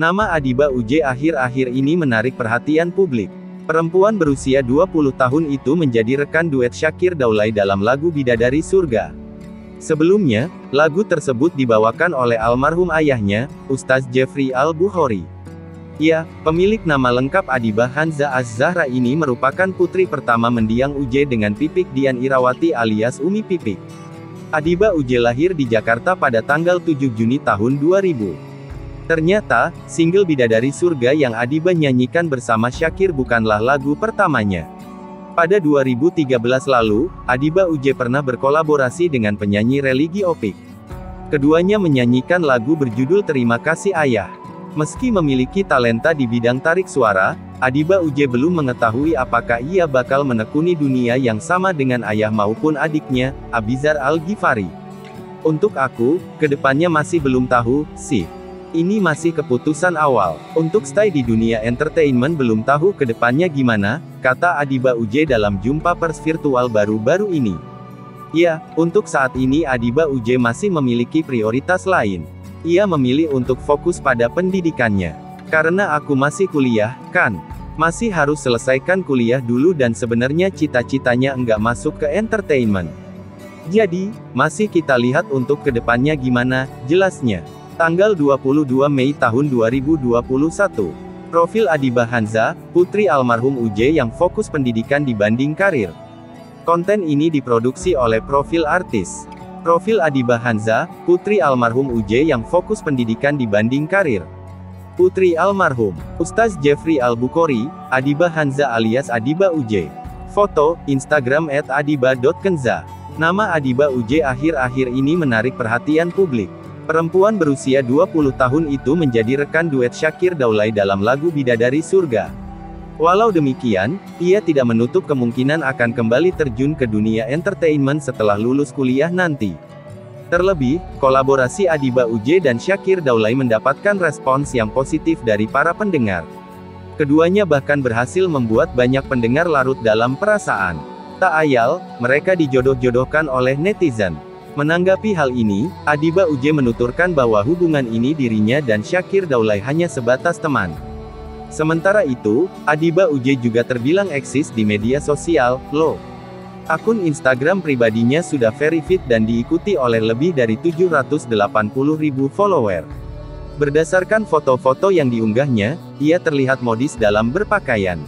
Nama Adiba Uje akhir-akhir ini menarik perhatian publik. Perempuan berusia 20 tahun itu menjadi rekan duet Syakir Daulay dalam lagu Bidadari Surga. Sebelumnya, lagu tersebut dibawakan oleh almarhum ayahnya, Ustaz Jeffrey Al-Bukhari. Ya, pemilik nama lengkap Adiba Hanza Az-Zahra ini merupakan putri pertama mendiang Uje dengan Pipik Dian Irawati alias Umi Pipik. Adiba Uje lahir di Jakarta pada tanggal 7 Juni tahun 2000. Ternyata, single Bidadari Surga yang Adiba nyanyikan bersama Syakir bukanlah lagu pertamanya. Pada 2013 lalu, Adiba Uje pernah berkolaborasi dengan penyanyi religi Opik. Keduanya menyanyikan lagu berjudul Terima Kasih Ayah. Meski memiliki talenta di bidang tarik suara, Adiba Uje belum mengetahui apakah ia bakal menekuni dunia yang sama dengan ayah maupun adiknya, Abizar Al-Ghifari. Untuk aku, ke depannya masih belum tahu, sih. Ini masih keputusan awal. Untuk stay di dunia entertainment belum tahu ke depannya gimana, kata Adiba Uje dalam jumpa pers virtual baru-baru ini. Ya, untuk saat ini Adiba Uje masih memiliki prioritas lain. Ia memilih untuk fokus pada pendidikannya. Karena aku masih kuliah, kan? Masih harus selesaikan kuliah dulu dan sebenarnya cita-citanya enggak masuk ke entertainment. Jadi, masih kita lihat untuk ke depannya gimana, jelasnya. Tanggal 22 Mei tahun 2021. Profil Adiba Hanza, putri almarhum UJ yang fokus pendidikan dibanding karir. Konten ini diproduksi oleh Profil Artis. Profil Adiba Hanza, putri almarhum UJ yang fokus pendidikan dibanding karir. Putri almarhum, Ustaz Jeffrey Al-Bukhari, Adiba Hanza alias Adiba UJ. Foto, Instagram adiba.kenza. Nama Adiba UJ akhir-akhir ini menarik perhatian publik. Perempuan berusia 20 tahun itu menjadi rekan duet Syakir Daulay dalam lagu Bidadari Surga. Walau demikian, ia tidak menutup kemungkinan akan kembali terjun ke dunia entertainment setelah lulus kuliah nanti. Terlebih, kolaborasi Adiba Uje dan Syakir Daulay mendapatkan respons yang positif dari para pendengar. Keduanya bahkan berhasil membuat banyak pendengar larut dalam perasaan. Tak ayal, mereka dijodoh-jodohkan oleh netizen. Menanggapi hal ini, Adiba Uje menuturkan bahwa hubungan ini dirinya dan Syakir Daulay hanya sebatas teman. Sementara itu, Adiba Uje juga terbilang eksis di media sosial, lo. Akun Instagram pribadinya sudah verified dan diikuti oleh lebih dari 780 ribu follower. Berdasarkan foto-foto yang diunggahnya, ia terlihat modis dalam berpakaian.